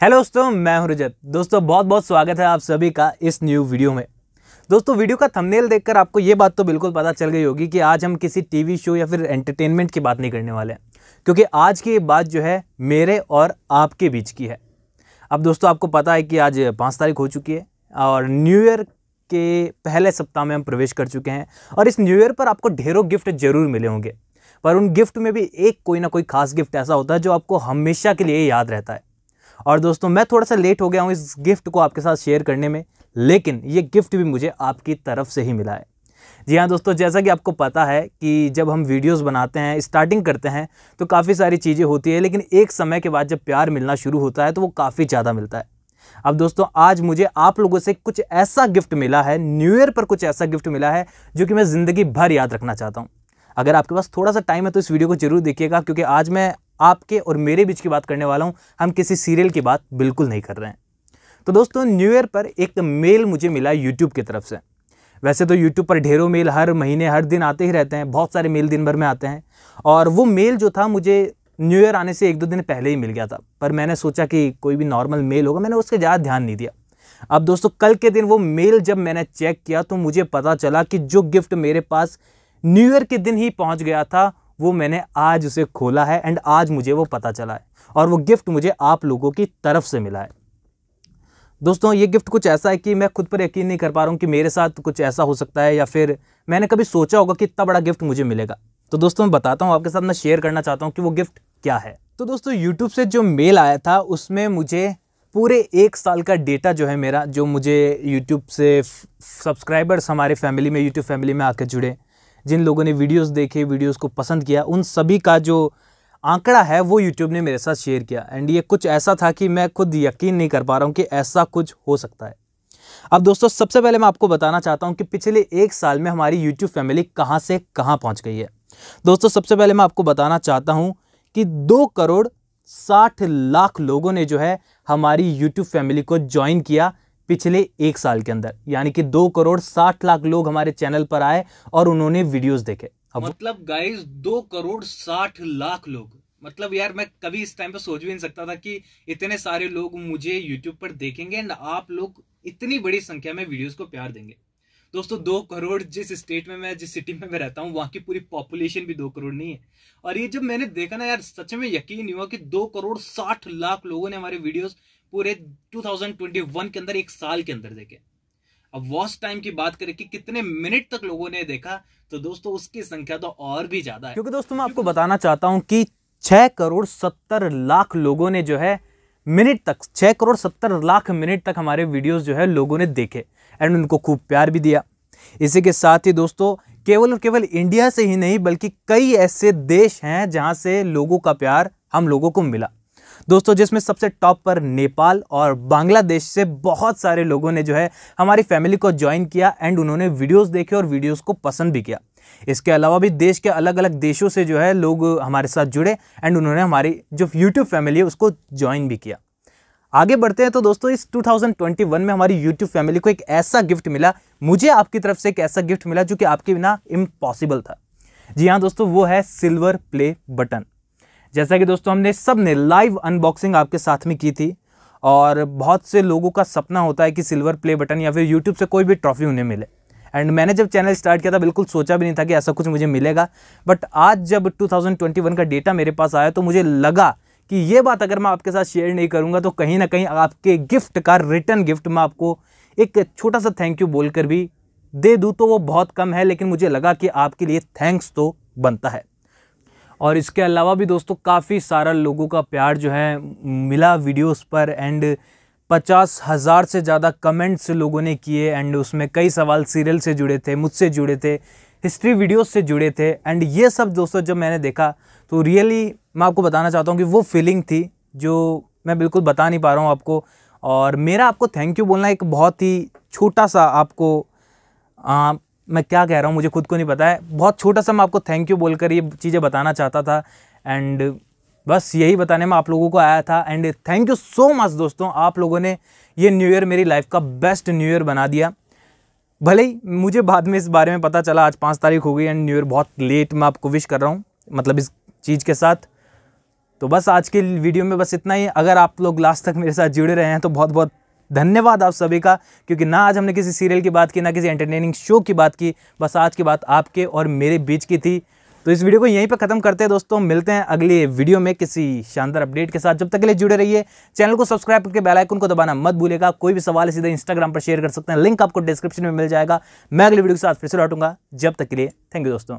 Hello दोस्तों, मैं हूँ रजत। दोस्तों बहुत बहुत स्वागत है आप सभी का इस न्यू वीडियो में। दोस्तों वीडियो का थंबनेल देखकर आपको ये बात तो बिल्कुल पता चल गई होगी कि आज हम किसी टीवी शो या फिर एंटरटेनमेंट की बात नहीं करने वाले हैं, क्योंकि आज की बात जो है मेरे और आपके बीच की है। अब दोस्तों, आपको पता है कि आज पाँच तारीख हो चुकी है और न्यू ईयर के पहले सप्ताह में हम प्रवेश कर चुके हैं और इस न्यू ईयर पर आपको ढेरों गिफ्ट ज़रूर मिले होंगे। पर उन गिफ्ट में भी एक कोई ना कोई खास गिफ्ट ऐसा होता है जो आपको हमेशा के लिए याद रहता है। और दोस्तों, मैं थोड़ा सा लेट हो गया हूँ इस गिफ्ट को आपके साथ शेयर करने में, लेकिन ये गिफ्ट भी मुझे आपकी तरफ़ से ही मिला है। जी हाँ दोस्तों, जैसा कि आपको पता है कि जब हम वीडियोस बनाते हैं स्टार्टिंग करते हैं तो काफ़ी सारी चीज़ें होती है, लेकिन एक समय के बाद जब प्यार मिलना शुरू होता है तो वो काफ़ी ज़्यादा मिलता है। अब दोस्तों, आज मुझे आप लोगों से कुछ ऐसा गिफ्ट मिला है न्यू ईयर पर कुछ ऐसा गिफ्ट मिला है, जो कि मैं ज़िंदगी भर याद रखना चाहता हूँ। अगर आपके पास थोड़ा सा टाइम है तो इस वीडियो को ज़रूर देखिएगा, क्योंकि आज मैं आपके और मेरे बीच की बात करने वाला हूँ। हम किसी सीरियल की बात बिल्कुल नहीं कर रहे हैं। तो दोस्तों न्यू ईयर पर एक मेल मुझे मिला यूट्यूब की तरफ़ से। वैसे तो यूट्यूब पर ढेरों मेल हर महीने, हर दिन आते ही रहते हैं, बहुत सारे मेल दिन भर में आते हैं। और वो मेल जो था, मुझे न्यू ईयर आने से एक दो दिन पहले ही मिल गया था। पर मैंने सोचा कि कोई भी नॉर्मल मेल होगा, मैंने उसके ज़्यादा ध्यान नहीं दिया। अब दोस्तों, कल के दिन वो मेल जब मैंने चेक किया तो मुझे पता चला कि जो गिफ्ट मेरे पास न्यू ईयर के दिन ही पहुँच गया था वो मैंने आज उसे खोला है एंड आज मुझे वो पता चला है और वो गिफ्ट मुझे आप लोगों की तरफ़ से मिला है। दोस्तों, ये गिफ्ट कुछ ऐसा है कि मैं खुद पर यकीन नहीं कर पा रहा हूँ कि मेरे साथ कुछ ऐसा हो सकता है या फिर मैंने कभी सोचा होगा कि इतना बड़ा गिफ्ट मुझे मिलेगा। तो दोस्तों, मैं बताता हूँ, आपके साथ मैं शेयर करना चाहता हूँ कि वो गिफ्ट क्या है। तो दोस्तों यूट्यूब से जो मेल आया था, उसमें मुझे पूरे एक साल का डेटा जो है मेरा, जो मुझे यूट्यूब से सब्सक्राइबर्स हमारे फैमिली में यूट्यूब फैमिली में आकर जुड़े। जिन लोगों ने वीडियोस देखे, वीडियोस को पसंद किया, उन सभी का जो आंकड़ा है, वो यूट्यूब ने मेरे साथ शेयर किया। एंड ये कुछ ऐसा था कि मैं खुद यकीन नहीं कर पा रहा हूँ कि ऐसा कुछ हो सकता है। अब दोस्तों, सबसे पहले मैं आपको बताना चाहता हूँ कि पिछले एक साल में हमारी यूट्यूब फैमिली कहाँ से कहाँ पहुँच गई है। दोस्तों, सबसे पहले मैं आपको बताना चाहता हूँ कि दो करोड़ साठ लाख लोगों ने जो है हमारी यूट्यूब फैमिली को ज्वाइन किया। पिछले एक साल के अंदर, यानी कि दो करोड़ साठ लाख लोग हमारे चैनल पर आए और उन्होंने वीडियोस देखे। अब मतलब गाइस दो करोड़ साठ लाख लोग। मतलब यार, मैं कभी इस टाइम पे सोच भी नहीं सकता था कि इतने सारे लोग मुझे यूट्यूब पर देखेंगे एंड आप लोग इतनी बड़ी संख्या में वीडियोस को प्यार देंगे। दोस्तों, दो करोड़ जिस स्टेट में मैं, जिस सिटी में मैं रहता हूँ, वहाँ की पूरी पॉपुलेशन भी दो करोड़ नहीं है। और ये जब मैंने देखा ना यार, सच में यकीन नहीं हुआ कि दो करोड़ साठ लाख लोगों ने हमारे वीडियोस पूरे 2021 के अंदर एक साल के अंदर देखे। अब वॉच टाइम की बात करें कि कितने मिनट तक लोगों ने देखा तो दोस्तों उसकी संख्या तो और भी ज़्यादा है। क्योंकि दोस्तों मैं आपको बताना चाहता हूँ कि छह करोड़ सत्तर लाख लोगों ने जो है मिनट तक छह करोड़ सत्तर लाख मिनट तक हमारे वीडियोस जो है लोगों ने देखे एंड उनको खूब प्यार भी दिया। इसी के साथ ही दोस्तों केवल और केवल इंडिया से ही नहीं बल्कि कई ऐसे देश हैं जहाँ से लोगों का प्यार हम लोगों को मिला। दोस्तों, जिसमें सबसे टॉप पर नेपाल और बांग्लादेश से बहुत सारे लोगों ने जो है हमारी फैमिली को ज्वाइन किया एंड उन्होंने वीडियोस देखे और वीडियोस को पसंद भी किया। इसके अलावा भी देश के अलग अलग देशों से जो है लोग हमारे साथ जुड़े एंड उन्होंने हमारी जो यूट्यूब फैमिली है उसको ज्वाइन भी किया। आगे बढ़ते हैं तो दोस्तों, इस 2021 में हमारी YouTube फैमिली को एक ऐसा गिफ्ट मिला, मुझे आपकी तरफ़ से एक ऐसा गिफ्ट मिला जो कि आपके बिना इम्पॉसिबल था। जी हाँ दोस्तों, वो है सिल्वर प्ले बटन। जैसा कि दोस्तों हमने सबने लाइव अनबॉक्सिंग आपके साथ में की थी और बहुत से लोगों का सपना होता है कि सिल्वर प्ले बटन या फिर यूट्यूब से कोई भी ट्रॉफी उन्हें मिले। एंड मैंने जब चैनल स्टार्ट किया था, बिल्कुल सोचा भी नहीं था कि ऐसा कुछ मुझे मिलेगा। बट आज जब 2021 का डेटा मेरे पास आया तो मुझे लगा कि ये बात अगर मैं आपके साथ शेयर नहीं करूँगा तो कहीं ना कहीं आपके गिफ्ट का रिटर्न गिफ्ट मैं आपको एक छोटा सा थैंक यू बोलकर भी दे दूँ। तो वो बहुत कम है, लेकिन मुझे लगा कि आपके लिए थैंक्स तो बनता है। और इसके अलावा भी दोस्तों काफ़ी सारा लोगों का प्यार जो है मिला वीडियोस पर एंड पचास हज़ार से ज़्यादा कमेंट्स लोगों ने किए एंड उसमें कई सवाल सीरियल से जुड़े थे, मुझसे जुड़े थे, हिस्ट्री वीडियोस से जुड़े थे एंड ये सब दोस्तों जब मैंने देखा तो रियली मैं आपको बताना चाहता हूँ कि वो फीलिंग थी जो मैं बिल्कुल बता नहीं पा रहा हूँ आपको और मेरा आपको थैंक यू बोलना एक बहुत ही छोटा सा आपको मैं क्या कह रहा हूँ, मुझे खुद को नहीं पता है। बहुत छोटा सा मैं आपको थैंक यू बोलकर ये चीज़ें बताना चाहता था। एंड बस यही बताने में आप लोगों को आया था। And thank you so much दोस्तों, आप लोगों ने ये न्यू ईयर मेरी लाइफ का बेस्ट न्यू ईयर बना दिया। भले ही मुझे बाद में इस बारे में पता चला, आज पाँच तारीख हो गई एंड न्यू ईयर बहुत लेट मैं आपको विश कर रहा हूँ मतलब इस चीज़ के साथ। तो बस आज के वीडियो में बस इतना ही। अगर आप लोग लास्ट तक मेरे साथ जुड़े रहे हैं तो बहुत बहुत धन्यवाद आप सभी का, क्योंकि ना आज हमने किसी सीरियल की बात की, ना किसी एंटरटेनिंग शो की बात की, बस आज की बात आपके और मेरे बीच की थी। तो इस वीडियो को यहीं पर खत्म करते हैं दोस्तों, मिलते हैं अगले वीडियो में किसी शानदार अपडेट के साथ। जब तक के लिए जुड़े रहिए चैनल को सब्सक्राइब करके बेल आइकन को दबाना मत भूलेगा कोई भी सवाल सीधे इंस्टाग्राम पर शेयर कर सकते हैं। लिंक आपको डिस्क्रिप्शन में मिल जाएगा। मैं अगले वीडियो के साथ फिर से लौटूँगा। जब तक के लिए थैंक यू दोस्तों।